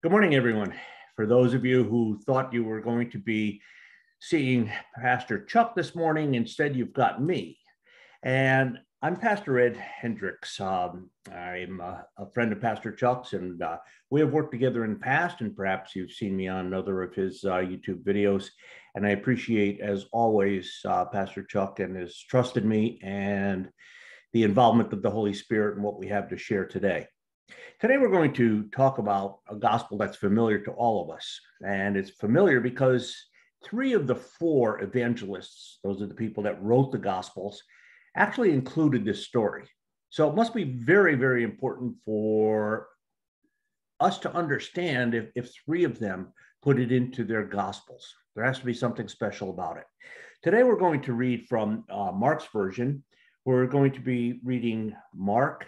Good morning, everyone. For those of you who thought you were going to be seeing Pastor Chuck this morning, instead you've got me. And I'm Pastor Ed Hendricks. Um, I'm a, a, friend of Pastor Chuck's, and uh, we have worked together in the past, and perhaps you've seen me on another of his uh, YouTube videos. And I appreciate, as always, uh, Pastor Chuck and has trusted me and the involvement of the Holy Spirit and what we have to share today. Today, we're going to talk about a gospel that's familiar to all of us. And it's familiar because three of the four evangelists, those are the people that wrote the gospels, actually included this story. So it must be very, very important for us to understand if, if three of them put it into their gospels. There has to be something special about it. Today, we're going to read from uh, Mark's version. We're going to be reading Mark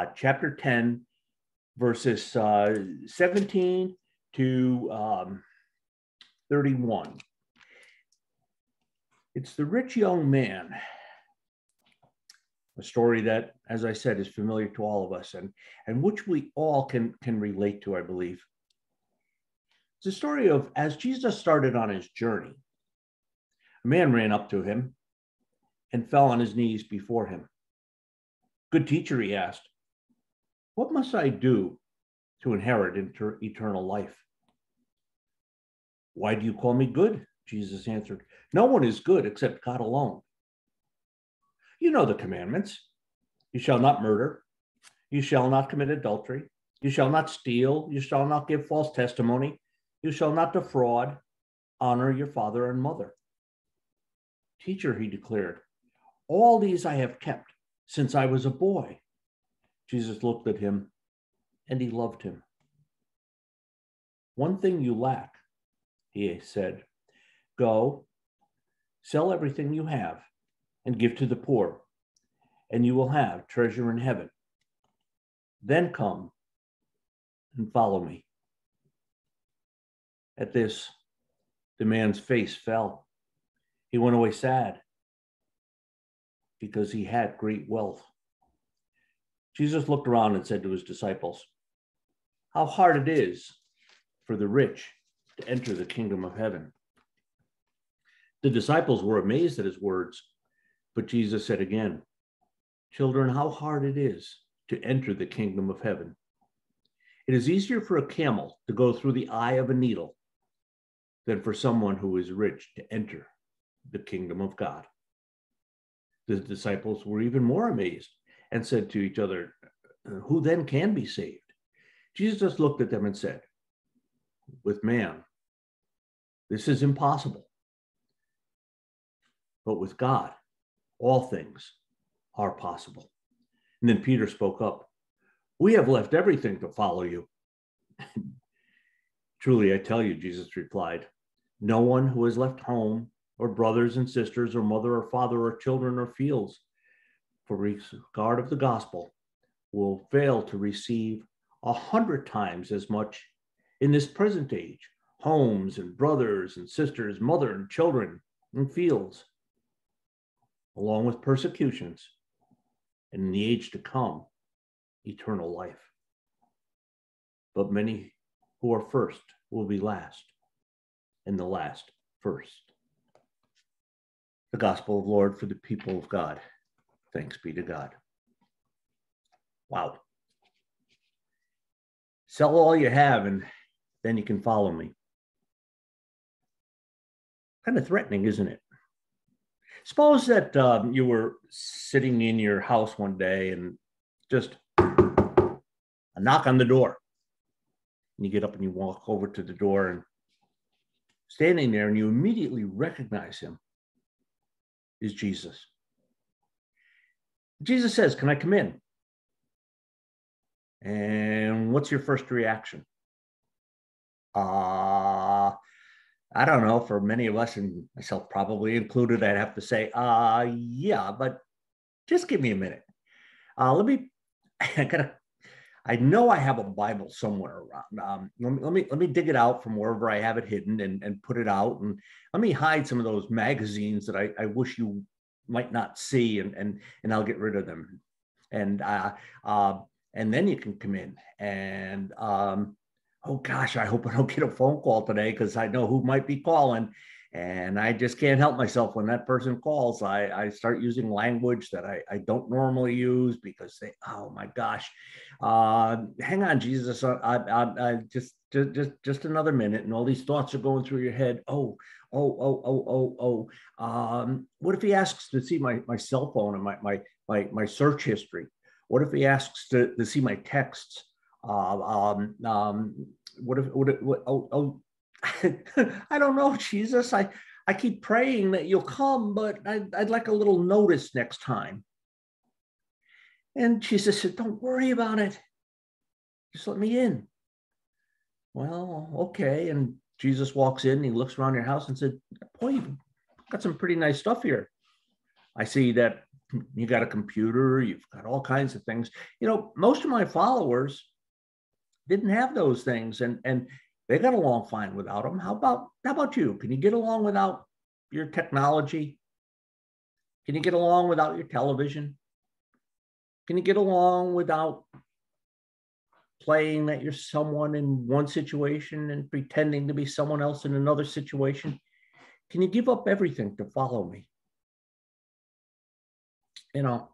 uh, chapter 10, verses uh, 17 to um, 31. It's the rich young man, a story that, as I said, is familiar to all of us and, and which we all can, can relate to, I believe. It's a story of as Jesus started on his journey, a man ran up to him and fell on his knees before him. Good teacher, he asked, what must I do to inherit inter- eternal life? Why do you call me good? Jesus answered, No one is good except God alone. You know the commandments you shall not murder, you shall not commit adultery, you shall not steal, you shall not give false testimony, you shall not defraud, honor your father and mother. Teacher, he declared, all these I have kept since I was a boy. Jesus looked at him and he loved him. One thing you lack, he said go, sell everything you have and give to the poor, and you will have treasure in heaven. Then come and follow me. At this, the man's face fell. He went away sad because he had great wealth. Jesus looked around and said to his disciples, How hard it is for the rich to enter the kingdom of heaven. The disciples were amazed at his words, but Jesus said again, Children, how hard it is to enter the kingdom of heaven. It is easier for a camel to go through the eye of a needle than for someone who is rich to enter the kingdom of God. The disciples were even more amazed and said to each other, uh, Who then can be saved? Jesus just looked at them and said, With man, this is impossible. But with God, all things are possible. And then Peter spoke up, We have left everything to follow you. Truly, I tell you, Jesus replied, no one who has left home or brothers and sisters or mother or father or children or fields for regard of the gospel will fail to receive a hundred times as much in this present age homes and brothers and sisters, mother and children and fields, along with persecutions, and in the age to come, eternal life. But many who are first will be last, and the last first. The gospel of Lord for the people of God. Thanks be to God. Wow. Sell all you have and then you can follow me. Kind of threatening, isn't it? Suppose that um, you were sitting in your house one day and just a knock on the door. And you get up and you walk over to the door and standing there and you immediately recognize him is Jesus. Jesus says, Can I come in? And what's your first reaction? Uh, I don't know. For many of us, and myself probably included, I'd have to say, uh, yeah, but just give me a minute. Uh, let me, I gotta, I know I have a Bible somewhere around. Um, let, me, let me let me dig it out from wherever I have it hidden and, and put it out. And let me hide some of those magazines that I, I wish you might not see and and and I'll get rid of them. And uh, uh, and then you can come in and um, oh gosh, I hope I don't get a phone call today because I know who might be calling. And I just can't help myself when that person calls. I, I start using language that I, I don't normally use because they, oh my gosh, uh, hang on, Jesus, I, I, I just, just, just, just another minute, and all these thoughts are going through your head. Oh, oh, oh, oh, oh, oh. Um, what if he asks to see my my cell phone and my my my, my search history? What if he asks to, to see my texts? Uh, um, um, what if, what, if, what oh, oh I don't know, Jesus. I, I keep praying that you'll come, but I'd, I'd like a little notice next time. And Jesus said, Don't worry about it. Just let me in. Well, okay. And Jesus walks in, he looks around your house and said, Boy, you've got some pretty nice stuff here. I see that you got a computer, you've got all kinds of things. You know, most of my followers didn't have those things and and they got along fine without them. How about how about you? Can you get along without your technology? Can you get along without your television? Can you get along without playing that you're someone in one situation and pretending to be someone else in another situation? Can you give up everything to follow me? You know,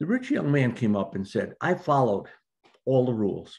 the rich young man came up and said, I followed all the rules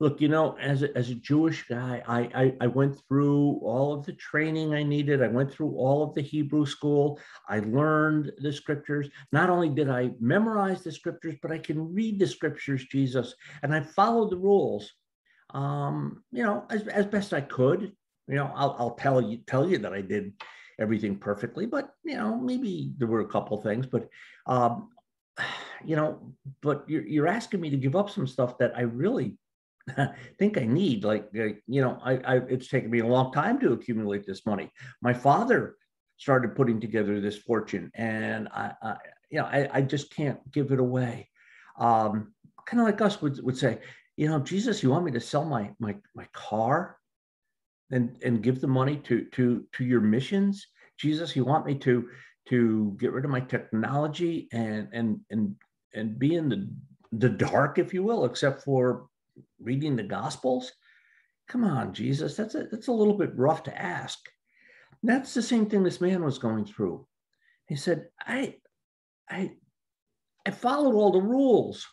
look, you know, as a, as a Jewish guy, I, I, I went through all of the training I needed. I went through all of the Hebrew school. I learned the scriptures. Not only did I memorize the scriptures, but I can read the scriptures, Jesus, and I followed the rules. Um, you know, as, as best I could. You know, I'll, I'll tell you tell you that I did everything perfectly, but you know, maybe there were a couple things, but um, you know, but you're, you're asking me to give up some stuff that I really think I need. Like, you know, I, I, it's taken me a long time to accumulate this money. My father started putting together this fortune, and I, I you know, I, I just can't give it away. Um, kind of like us would, would say, you know, Jesus, you want me to sell my my my car and and give the money to to to your missions? Jesus, you want me to to get rid of my technology and and and and be in the the dark, if you will, except for reading the Gospels? Come on, Jesus, that's a, that's a little bit rough to ask. And that's the same thing this man was going through. He said, I, I, I followed all the rules,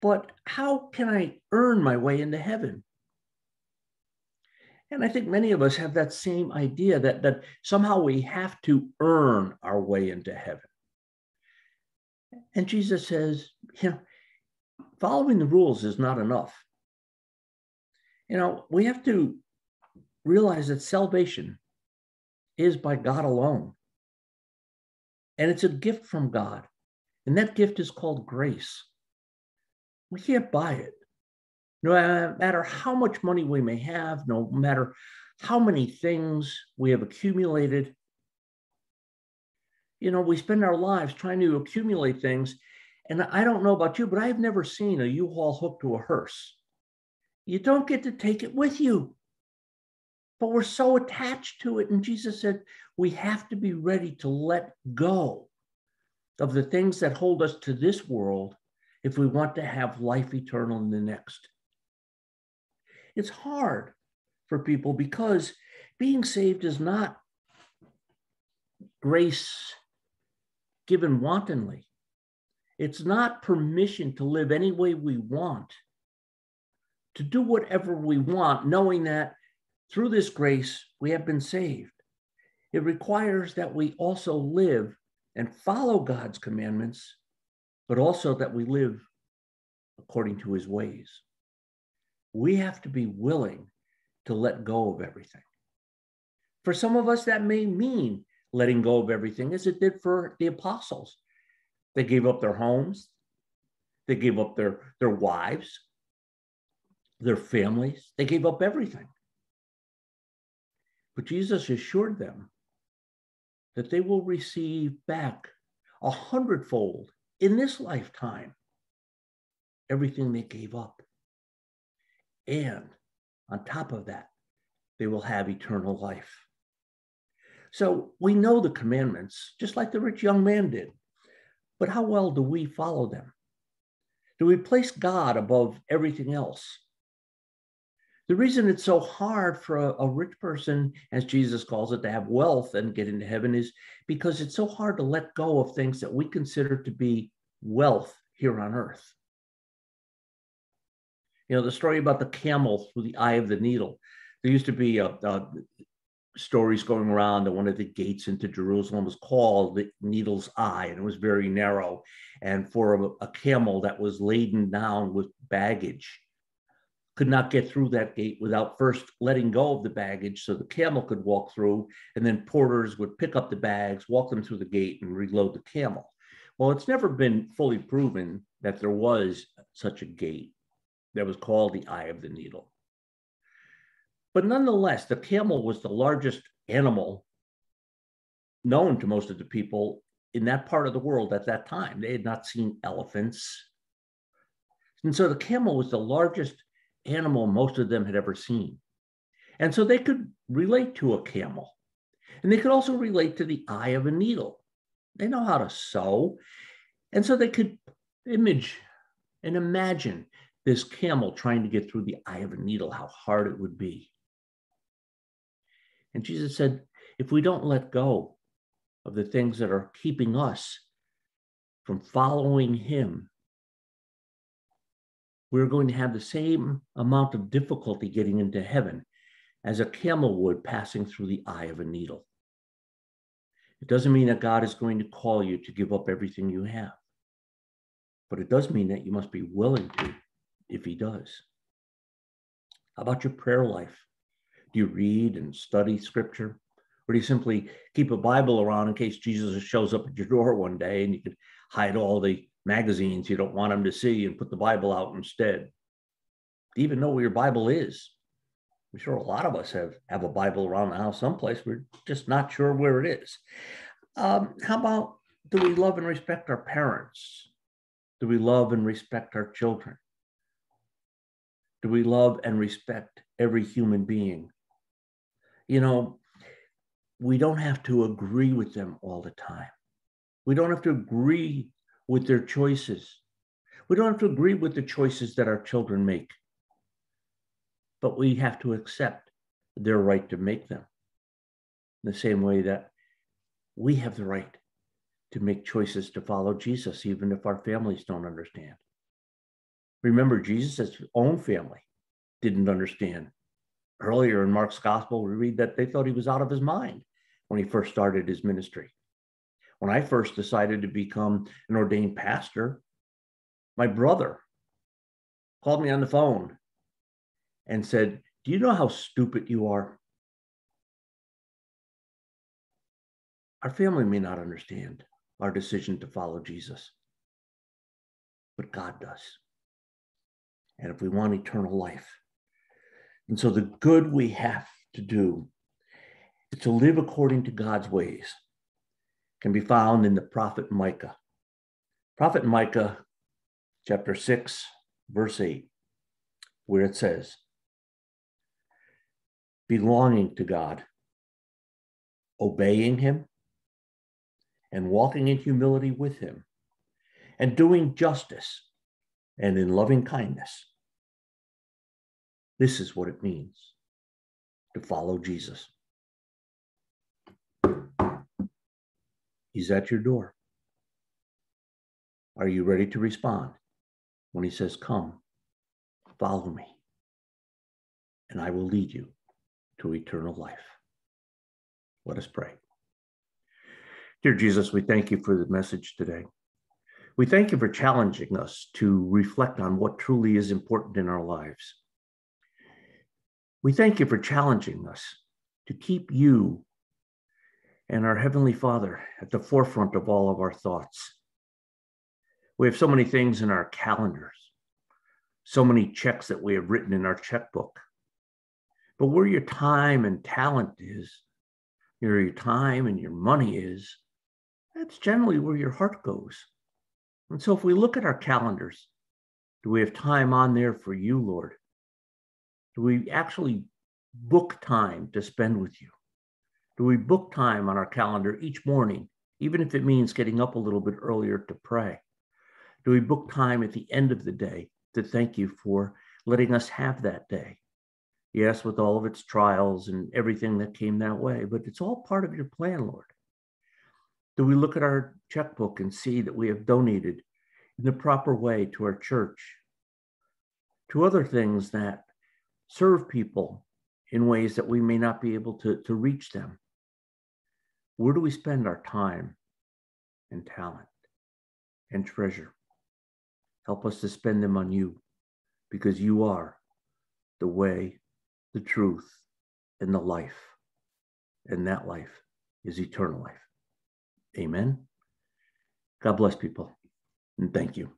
but how can I earn my way into heaven? And I think many of us have that same idea that, that somehow we have to earn our way into heaven. And Jesus says, you know, following the rules is not enough. You know, we have to realize that salvation is by God alone. And it's a gift from God. And that gift is called grace. We can't buy it. No matter how much money we may have, no matter how many things we have accumulated, you know, we spend our lives trying to accumulate things and I don't know about you, but I've never seen a U-Haul hooked to a hearse. You don't get to take it with you. But we're so attached to it. And Jesus said, we have to be ready to let go of the things that hold us to this world if we want to have life eternal in the next. It's hard for people because being saved is not grace given wantonly. It's not permission to live any way we want, to do whatever we want, knowing that through this grace we have been saved. It requires that we also live and follow God's commandments, but also that we live according to his ways. We have to be willing to let go of everything. For some of us, that may mean letting go of everything, as it did for the apostles. They gave up their homes. They gave up their, their wives, their families. They gave up everything. But Jesus assured them that they will receive back a hundredfold in this lifetime everything they gave up. And on top of that, they will have eternal life. So we know the commandments, just like the rich young man did. But how well do we follow them? Do we place God above everything else? The reason it's so hard for a, a, rich person, as Jesus calls it, to have wealth and get into heaven is because it's so hard to let go of things that we consider to be wealth here on earth. You know, the story about the camel through the eye of the needle. There used to be a, a stories going around that one of the gates into Jerusalem was called the Needle's Eye, and it was very narrow. And for a, a camel that was laden down with baggage, could not get through that gate without first letting go of the baggage so the camel could walk through, and then porters would pick up the bags, walk them through the gate, and reload the camel. Well, it's never been fully proven that there was such a gate that was called the Eye of the Needle. But nonetheless, the camel was the largest animal known to most of the people in that part of the world at that time. They had not seen elephants. And so the camel was the largest animal most of them had ever seen. And so they could relate to a camel. And they could also relate to the eye of a needle. They know how to sew. And so they could image and imagine this camel trying to get through the eye of a needle, how hard it would be. And Jesus said, if we don't let go of the things that are keeping us from following him, we're going to have the same amount of difficulty getting into heaven as a camel would passing through the eye of a needle. It doesn't mean that God is going to call you to give up everything you have, but it does mean that you must be willing to if He does. How about your prayer life? Do you read and study scripture? Or do you simply keep a Bible around in case Jesus shows up at your door one day and you could hide all the magazines you don't want them to see and put the Bible out instead. Even know where your Bible is. I'm sure a lot of us have, have a Bible around the house someplace. We're just not sure where it is. Um, how about do we love and respect our parents? Do we love and respect our children? Do we love and respect every human being? You know, we don't have to agree with them all the time. We don't have to agree with their choices. We don't have to agree with the choices that our children make, but we have to accept their right to make them. In the same way that we have the right to make choices to follow Jesus, even if our families don't understand. Remember, Jesus' own family didn't understand. Earlier in Mark's gospel, we read that they thought he was out of his mind when he first started his ministry. When I first decided to become an ordained pastor, my brother called me on the phone and said, Do you know how stupid you are? Our family may not understand our decision to follow Jesus, but God does. And if we want eternal life, and so the good we have to do is to live according to God's ways can be found in the prophet Micah. Prophet Micah, chapter 6, verse 8, where it says, belonging to God, obeying Him, and walking in humility with Him, and doing justice and in loving kindness. This is what it means to follow Jesus. He's at your door. Are you ready to respond when he says, Come, follow me, and I will lead you to eternal life? Let us pray. Dear Jesus, we thank you for the message today. We thank you for challenging us to reflect on what truly is important in our lives. We thank you for challenging us to keep you and our Heavenly Father at the forefront of all of our thoughts. We have so many things in our calendars, so many checks that we have written in our checkbook. But where your time and talent is, where your time and your money is, that's generally where your heart goes. And so if we look at our calendars, do we have time on there for you, Lord? Do we actually book time to spend with you? Do we book time on our calendar each morning, even if it means getting up a little bit earlier to pray? Do we book time at the end of the day to thank you for letting us have that day? Yes, with all of its trials and everything that came that way, but it's all part of your plan, Lord. Do we look at our checkbook and see that we have donated in the proper way to our church, to other things that serve people in ways that we may not be able to, to reach them? Where do we spend our time and talent and treasure? Help us to spend them on you because you are the way, the truth, and the life. And that life is eternal life. Amen. God bless people. And thank you.